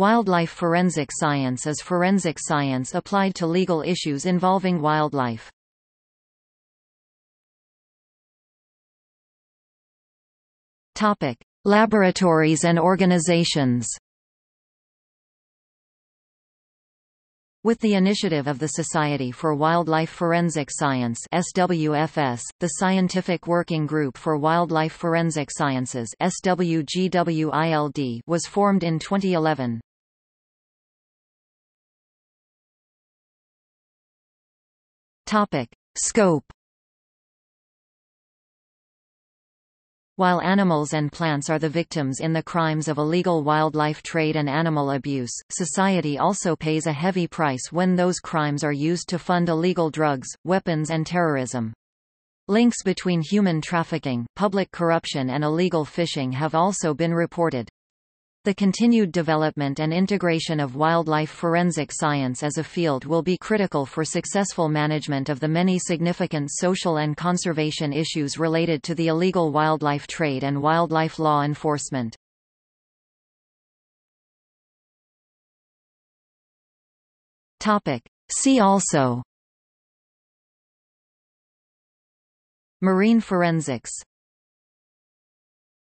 Wildlife forensic science is forensic science applied to legal issues involving wildlife. Topic: Laboratories and organizations. With the initiative of the Society for Wildlife Forensic Science SWFS, the Scientific Working Group for Wildlife Forensic Sciences SWGWILD was formed in 2011. Topic: Scope While animals and plants are the victims in the crimes of illegal wildlife trade and animal abuse, society also pays a heavy price when those crimes are used to fund illegal drugs, weapons and terrorism. Links between human trafficking, public corruption and illegal fishing have also been reported. The continued development and integration of wildlife forensic science as a field will be critical for successful management of the many significant social and conservation issues related to the illegal wildlife trade and wildlife law enforcement. See also. Marine forensics